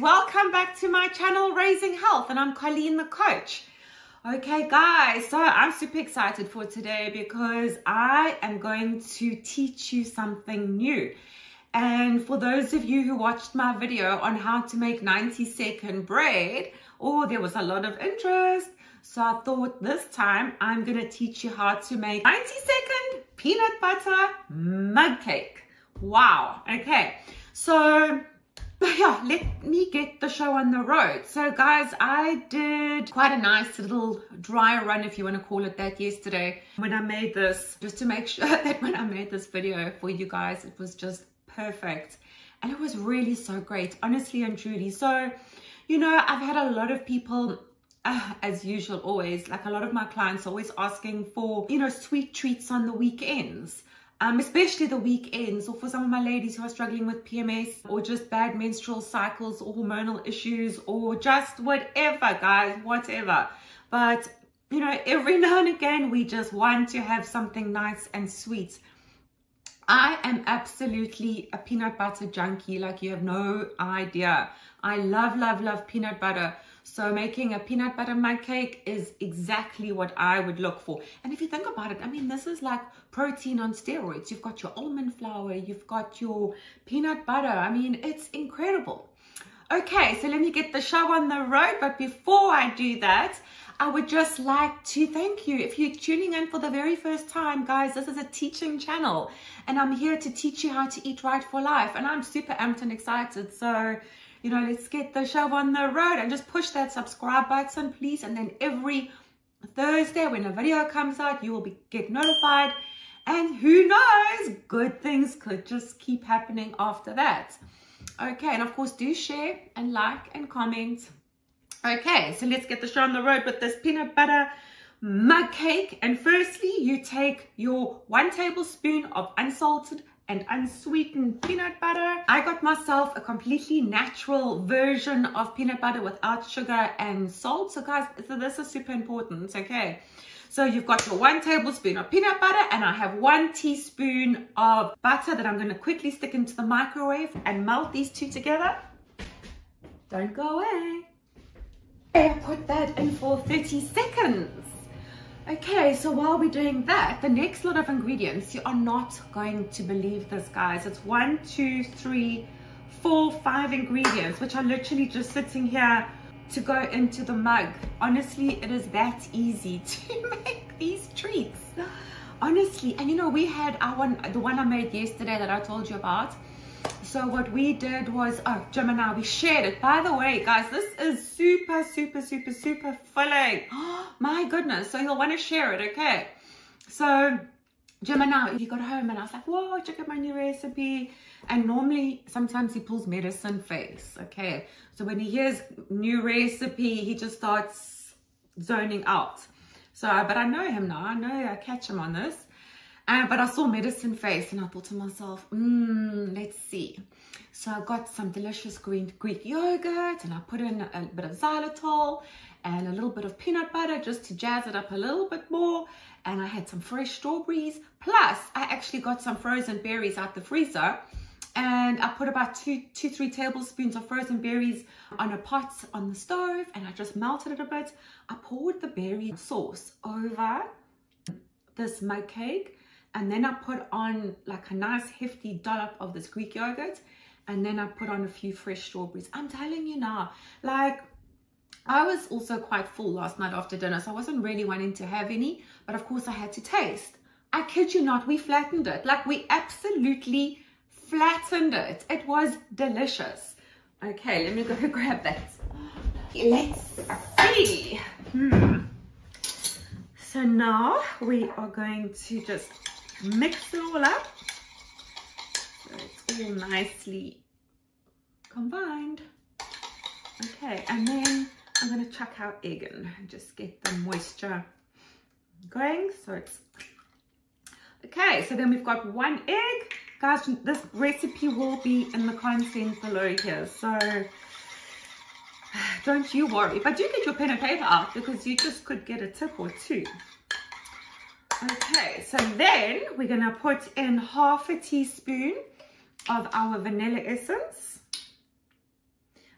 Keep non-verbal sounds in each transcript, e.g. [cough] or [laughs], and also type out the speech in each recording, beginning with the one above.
welcome back to my channel Raising Health and I'm Colleen the coach. Okay guys, so I'm super excited for today because I am going to teach you something new. And for those of you who watched my video on how to make 90 second bread, oh, there was a lot of interest. So I thought this time I'm going to teach you how to make 90 second peanut butter mug cake. Wow. Okay. So but yeah, let me get the show on the road. So guys, I did quite a nice little dry run, if you want to call it that, yesterday when I made this, just to make [laughs] sure that when I made this video for you guys, it was just perfect. And it was really so great, honestly and truly. So, you know, I've had a lot of people uh, [sighs] as usual always like a lot of my clients always asking for you know sweet treats on the weekends um, especially the weekends or for some of my ladies who are struggling with PMS or just bad menstrual cycles or hormonal issues or just whatever, guys, whatever. But, you know, every now and again, we just want to have something nice and sweet. I am absolutely a peanut butter junkie, like you have no idea. I love, love, love peanut butter. So making a peanut butter mug cake is exactly what I would look for. And if you think about it, I mean, this is like protein on steroids. You've got your almond flour, you've got your peanut butter. I mean, it's incredible. Okay, so let me get the show on the road. But before I do that, I would just like to thank you. If you're tuning in for the very first time, guys, this is a teaching channel and I'm here to teach you how to eat right for life. And I'm super amped and excited. So you know, let's get the show on the road and just push that subscribe button, please. And then every Thursday when a video comes out, you will be get notified. And who knows, good things could just keep happening after that. Okay, and of course, do share and like and comment. Okay, so let's get the show on the road with this peanut butter mug cake. And firstly, you take your one tablespoon of unsalted and unsweetened peanut butter. I got myself a completely natural version of peanut butter without sugar and salt. So guys, so this is super important, okay? So you've got your one tablespoon of peanut butter and I have one teaspoon of butter that I'm gonna quickly stick into the microwave and melt these two together. Don't go away. I put that in for 30 seconds. Okay, so while we're doing that, the next lot of ingredients, you are not going to believe this, guys. It's one, two, three, four, five ingredients, which are literally just sitting here to go into the mug. Honestly, it is that easy [laughs] to make these treats. Honestly, and you know, we had our one, the one I made yesterday that I told you about. So what we did was, oh, Jim and I, we shared it. By the way, guys, this is super, super, super, super filling. Oh, [gasps] my goodness. So you'll want to share it, okay? So Jim and I, he got home and I was like, whoa, check out my new recipe. And normally, sometimes he pulls medicine face, okay? So when he hears new recipe, he just starts zoning out. So, but I know him now. I know I catch him on this. Uh, but I saw medicine face and I thought to myself, hmm, let's see. So I got some delicious green Greek yogurt and I put in a bit of xylitol and a little bit of peanut butter just to jazz it up a little bit more. And I had some fresh strawberries. Plus, I actually got some frozen berries out the freezer. And I put about two, two, three tablespoons of frozen berries on a pot on the stove and I just melted it a bit. I poured the berry sauce over this mug cake and then I put on like a nice hefty dollop of this Greek yogurt and then I put on a few fresh strawberries. I'm telling you now, like I was also quite full last night after dinner, so I wasn't really wanting to have any, but of course I had to taste. I kid you not, we flattened it. Like we absolutely flattened it. It was delicious. Okay, let me go [laughs] grab that. Let's see. Hmm. So now we are going to just mix it all up. So it's all nicely combined. Okay and then I'm going to chuck our egg in and just get the moisture going. So it's okay so then we've got one egg. Guys this recipe will be in the content below here so [sighs] don't you worry. But do get your pen and paper out because you just could get a tip or two Okay, so then we're going to put in half a teaspoon of our vanilla essence.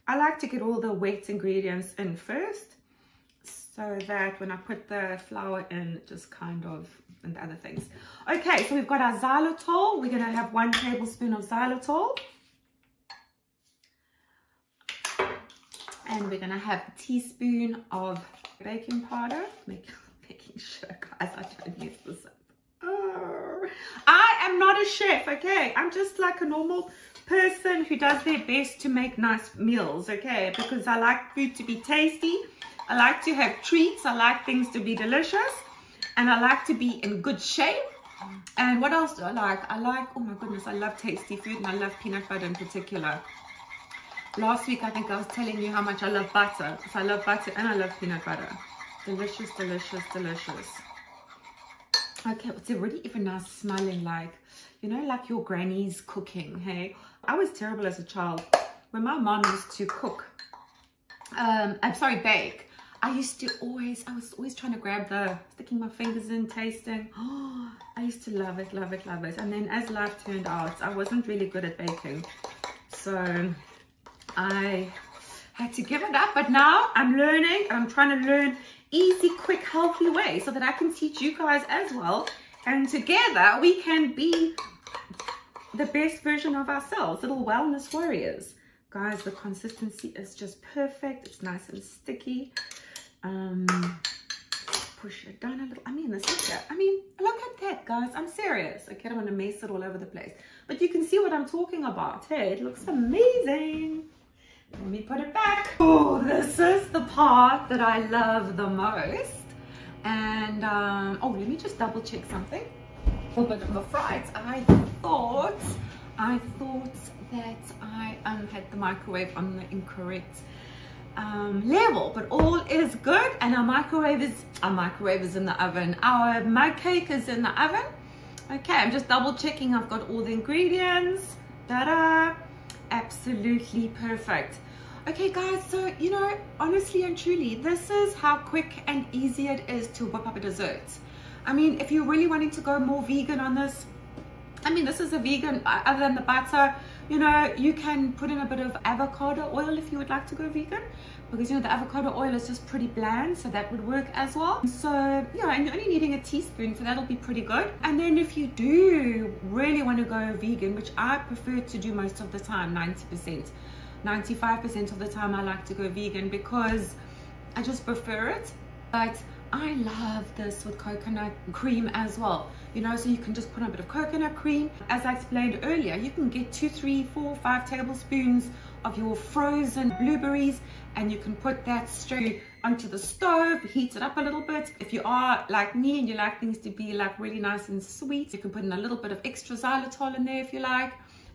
I like to get all the wet ingredients in first so that when I put the flour in, just kind of, and other things. Okay, so we've got our xylitol. We're gonna have one tablespoon of xylitol. And we're gonna have a teaspoon of baking powder. Make, guys, I don't use this. Oh, I am not a chef, okay? I'm just like a normal person who does their best to make nice meals, okay? Because I like food to be tasty. I like to have treats. I like things to be delicious. And I like to be in good shape. And what else do I like? I like, oh my goodness, I love tasty food and I love peanut butter in particular. Last week, I think I was telling you how much I love butter. So I love butter and I love peanut butter. Delicious, delicious, delicious. Okay, it's already even now smelling like, you know, like your granny's cooking, hey? I was terrible as a child. When my mom used to cook, um, I'm sorry, bake, I used to always, I was always trying to grab the, sticking my fingers in, tasting. Oh, [gasps] I used to love it, love it, love it. And then as life turned out, I wasn't really good at baking. So I had to give it up. But now I'm learning, I'm trying to learn easy, quick, healthy way so that I can teach you guys as well. And together we can be the best version of ourselves, little wellness warriors. Guys, the consistency is just perfect. It's nice and sticky. Um, push it down a little. I mean, this is. I mean, look at that, guys. I'm serious. Okay, I don't want to mess it all over the place. But you can see what I'm talking about. Hey, it looks amazing. Let me put it back. Oh, this is the part that I love the most. And, um, oh, let me just double check something. A little bit of a fright. I thought, I thought that I um, had the microwave on the incorrect um, level, but all is good. And our microwave is, our microwave is in the oven. Our mug cake is in the oven. Okay, I'm just double checking I've got all the ingredients. Ta-da! Absolutely perfect. Okay guys, so you know, honestly and truly, this is how quick and easy it is to whip up a dessert. I mean, if you're really wanting to go more vegan on this, I mean, this is a vegan, uh, other than the butter, you know, you can put in a bit of avocado oil if you would like to go vegan because, you know, the avocado oil is just pretty bland, so that would work as well. So, yeah, and you're only needing a teaspoon, so that'll be pretty good. And then if you do really want to go vegan, which I prefer to do most of the time, 90%, 95% of the time I like to go vegan because I just prefer it. But I love this with coconut cream as well. You know, so you can just put on a bit of coconut cream. As I explained earlier, you can get two, three, four, five tablespoons of your frozen blueberries and you can put that straight onto the stove, heat it up a little bit. If you are like me and you like things to be like really nice and sweet, you can put in a little bit of extra xylitol in there if you like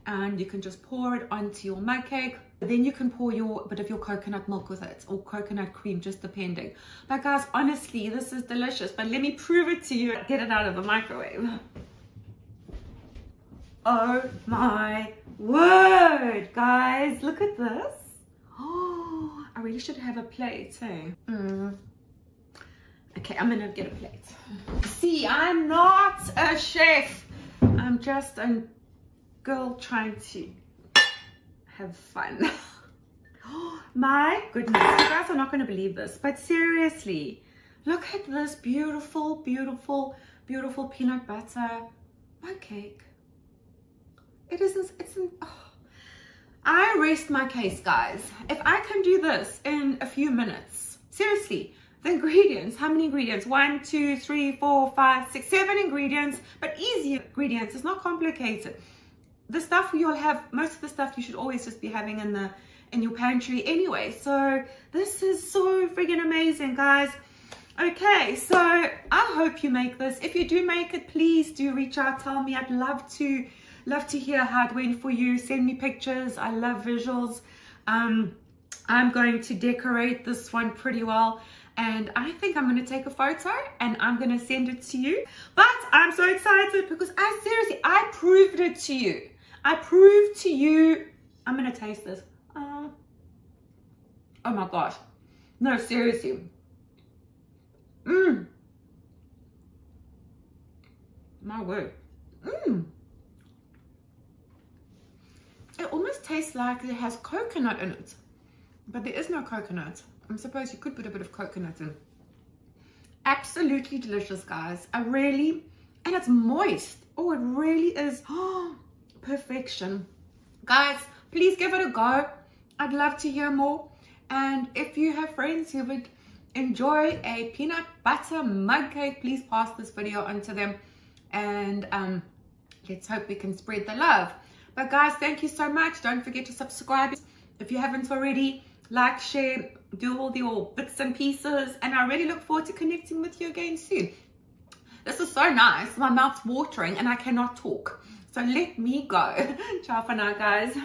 and you can just pour it onto your mug cake. Then you can pour your bit of your coconut milk with it or coconut cream, just depending. But guys, honestly, this is delicious. But let me prove it to you. Get it out of the microwave. Oh my word, guys. Look at this. Oh, [gasps] I really should have a plate, eh? Mm. Okay, I'm gonna get a plate. See, I'm not a chef. I'm just a girl trying to have fun. [gasps] My goodness, you guys are not going to believe this, but seriously, look at this beautiful, beautiful, beautiful peanut butter mug cake. It isn't, it's, an, oh. I rest my case, guys. If I can do this in a few minutes, seriously, the ingredients, how many ingredients? One, two, three, four, five, six, seven ingredients, but easy ingredients. It's not complicated the stuff you'll have, most of the stuff you should always just be having in the in your pantry anyway. So this is so friggin' amazing, guys. Okay, so I hope you make this. If you do make it, please do reach out. Tell me. I'd love to love to hear how it went for you. Send me pictures. I love visuals. Um, I'm going to decorate this one pretty well and I think I'm going to take a photo and I'm going to send it to you. But I'm so excited because I seriously, I proved it to you. I prove to you, I'm to taste this. Uh, oh my gosh. No, seriously. Mmm. My word. Mmm. It almost tastes like it has coconut in it. but there is no coconut. I'm suppose you could put a bit of coconut in. Absolutely delicious, guys. I really, and it's moist. Oh, it really is. [gasps] Oh, perfection. Guys, please give it a go. I'd love to hear more. And if you have friends who would enjoy a peanut butter mug cake, please pass this video on to them. And um, let's hope we can spread the love. But guys, thank you so much. Don't forget to subscribe if you haven't already. Like, share, do all the all bits and pieces. And I really look forward to connecting with you again soon. This is so nice. My mouth's watering and I cannot talk. So let me go. [laughs] Ciao for now, guys.